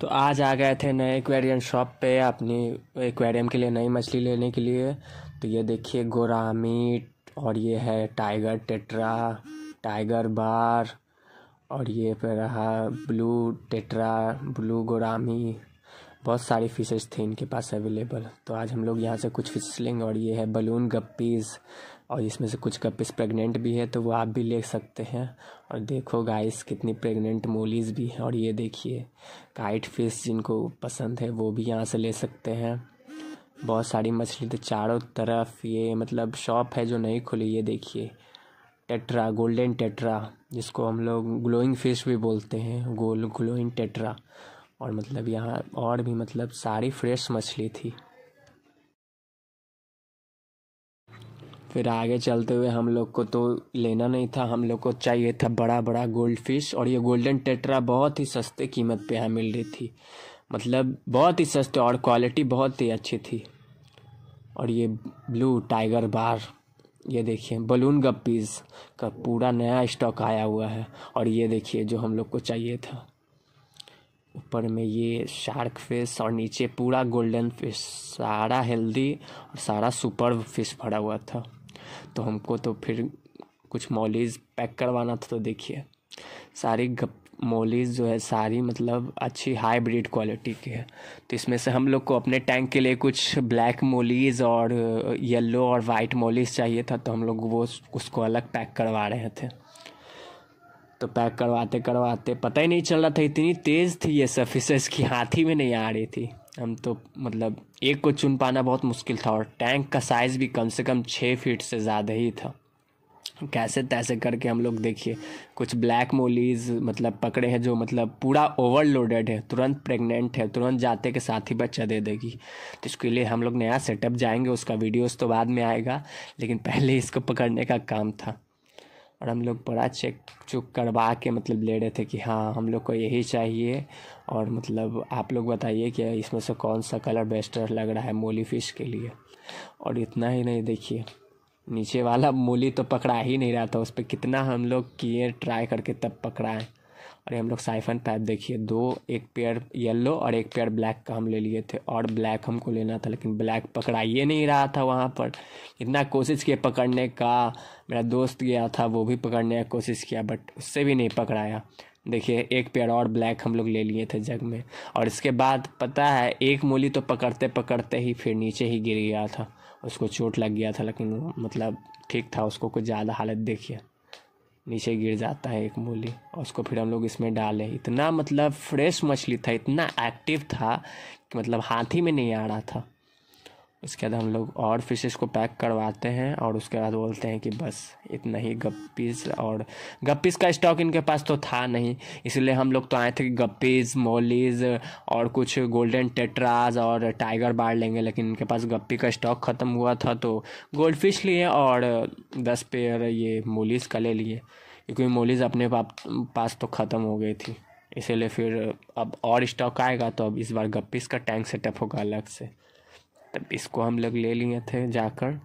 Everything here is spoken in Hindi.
तो आज आ गए थे नए एक्वेरियम शॉप पे अपनी एक्वेरियम के लिए, नई मछली लेने के लिए। तो ये देखिए, गोरामी और ये है टाइगर टेट्रा टाइगर बार और ये पे रहा ब्लू टेट्रा ब्लू गोरामी। बहुत सारी फिशेस थे इनके पास अवेलेबल तो आज हम लोग यहाँ से कुछ फ़िश लेंगे और ये है बलून गप्पीज़ और इसमें से कुछ गप्पीज़ प्रेग्नेंट भी है तो वो आप भी ले सकते हैं। और देखो गाइस कितनी प्रेग्नेंट मोलीज भी हैं। और ये देखिए काइट फ़िश जिनको पसंद है, वो भी यहाँ से ले सकते हैं। बहुत सारी मछली तो चारों तरफ़, ये मतलब शॉप है जो नहीं खुली, ये देखिए। टेट्रा गोल्डन टेट्रा जिसको हम लोग ग्लोइंग फ़िश भी बोलते हैं। गोल ग्लोइंग टेट्रा और मतलब यहाँ और भी मतलब सारी फ्रेश मछली थी। फिर आगे चलते हुए हम लोग को तो लेना नहीं था। हम लोग को चाहिए था बड़ा बड़ा गोल्ड फ़िश और ये गोल्डन टेट्रा बहुत ही सस्ते कीमत पे यहाँ मिल रही थी। मतलब बहुत ही सस्ते और क्वालिटी बहुत ही अच्छी थी। और ये ब्लू टाइगर बार ये देखिए बलून गप्पीज़ का पूरा नया स्टॉक आया हुआ है। और ये देखिए जो हम लोग को चाहिए था। ऊपर में ये शार्क फ़िश और नीचे पूरा गोल्डन फ़िश, सारा हेल्दी और सारा सुपर फ़िश भरा हुआ था। तो हमको तो फिर कुछ मॉलीज पैक करवाना था तो देखिए, सारी मॉलीज जो है, सारी मतलब अच्छी हाई ब्रीड क्वालिटी की है। तो इसमें से हम लोग को अपने टैंक के लिए कुछ ब्लैक मोलीज और येलो और वाइट मोलीज चाहिए था तो हम लोग वो, उसको अलग पैक करवा रहे थे। तो पैक करवाते करवाते, पता ही नहीं चल रहा था, इतनी तेज़ थी ये सब फिशेस की, हाथी में नहीं आ रही थी। हम तो मतलब एक को चुन पाना बहुत मुश्किल था और टैंक का साइज़ भी कम से कम छः फीट से ज़्यादा ही था। कैसे तैसे करके हम लोग देखिए, कुछ ब्लैक मोलीज मतलब पकड़े हैं जो मतलब पूरा ओवरलोडेड है, तुरंत प्रेग्नेंट है, तुरंत जाते के साथ ही बच्चा दे देगी। तो इसके लिए हम लोग नया सेटअप जाएँगे, उसका वीडियोस तो बाद में आएगा, लेकिन पहले इसको पकड़ने का काम था। और हम लोग बड़ा चेक चुक करवा के मतलब ले रहे थे कि हाँ हम लोग को यही चाहिए। और मतलब आप लोग बताइए कि इसमें से कौन सा कलर बेस्ट लग रहा है मोली फ़िश के लिए। और इतना ही नहीं, देखिए, नीचे वाला मूली तो पकड़ा ही नहीं रहा था उस पर कितना हम लोग किए ट्राई करके तब पकड़ाए और हम लोग साइफन पाइप देखिए, दो, एक पेयर येलो और एक पेयर ब्लैक का हम ले लिए थे और ब्लैक हमको लेना था, लेकिन ब्लैक पकड़ाइए नहीं रहा था वहाँ पर। इतना कोशिश किया पकड़ने का, मेरा दोस्त गया था, वो भी पकड़ने का कोशिश किया बट उससे भी नहीं पकड़ाया। देखिए, एक पेयर और ब्लैक हम लोग ले लिए थे जग में। और इसके बाद पता है, एक मूली तो पकड़ते पकड़ते ही फिर नीचे ही गिर गया था। उसको चोट लग गया था, लेकिन मतलब ठीक था, उसको कुछ ज़्यादा हालत देखिए। नीचे गिर जाता है एक मूली और उसको फिर हम लोग इसमें डाले। इतना मतलब फ्रेश मछली था, इतना एक्टिव था कि मतलब हाथ ही में नहीं आ रहा था। उसके बाद हम लोग और फिशेस को पैक करवाते हैं और उसके बाद बोलते हैं कि बस इतना ही गप्पीज और गप्पीज का स्टॉक इनके पास तो था नहीं। इसलिए हम लोग तो आए थे कि गप्पीज मोलीज और कुछ गोल्डन टेट्राज और टाइगर बार लेंगे, लेकिन इनके पास गप्पी का स्टॉक ख़त्म हुआ था तो गोल्ड फ़िश लिए और दस पेयर ये मोलीज का ले लिए, क्योंकि मोलीज अपने पास तो ख़त्म हो गई थी। इसीलिए फिर अब और स्टॉक आएगा तो अब इस बार गप्पीज का टैंक सेटअप होगा अलग से। तब इसको हम लोग ले लिए थे जाकर।